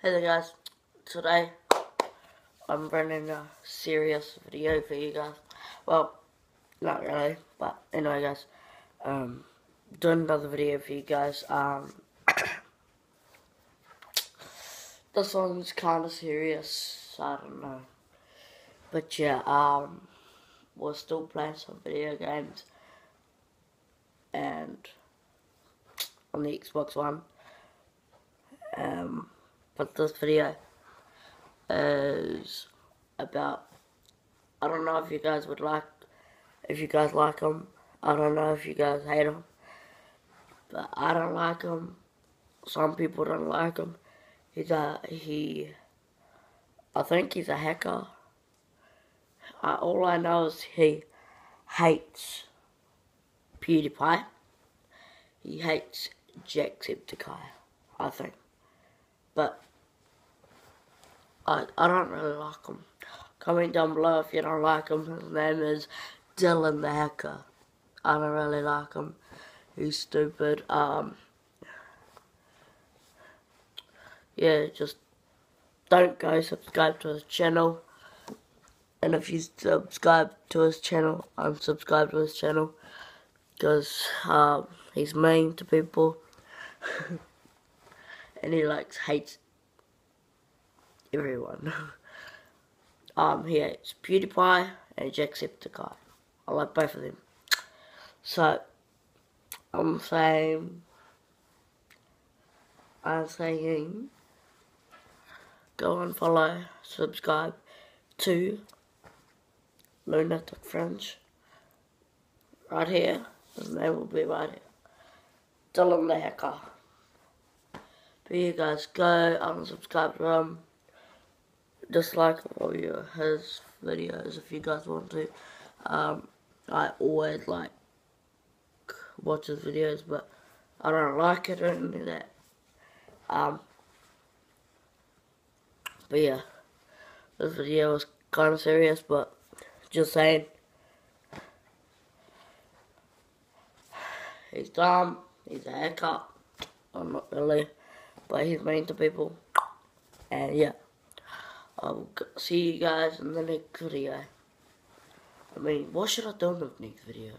Hey there guys, today I'm running a serious video for you guys. Well, not really, but anyway guys, um, doing another video for you guys. Um, this one's kind of serious, I don't know. But yeah, um, we're still playing some video games. And on the Xbox One. Um, but this video is about, I don't know if you guys would like, if you guys like them. I don't know if you guys hate them. But I don't like him. Some people don't like him. He's a, he, I think he's a hacker. I, all I know is he hates PewDiePie. He hates Jacksepticeye, I think. But I I don't really like him. Comment down below if you don't like him. His name is Dillon the Hacker. I don't really like him. He's stupid. Um Yeah, just don't go subscribe to his channel. And if you subscribe to his channel, unsubscribe to his channel. Because um, he's mean to people. and he likes hates everyone. um, he hates PewDiePie and Jacksepticeye. I like both of them. So, I'm saying, I'm saying, go and follow, subscribe to Lunatic Fringe. Right here. His name will be right here. Dillon the Hacker. But you guys go unsubscribe to him. Dislike all your his videos if you guys want to. Um, I always like watch his videos, but I don't like it or anything like that. Um, but yeah, this video was kind of serious, but just saying. He's dumb. He's a haircut. I'm not really. But he's mean to people. And yeah. I'll see you guys in the next video. I mean, what should I do in the next video?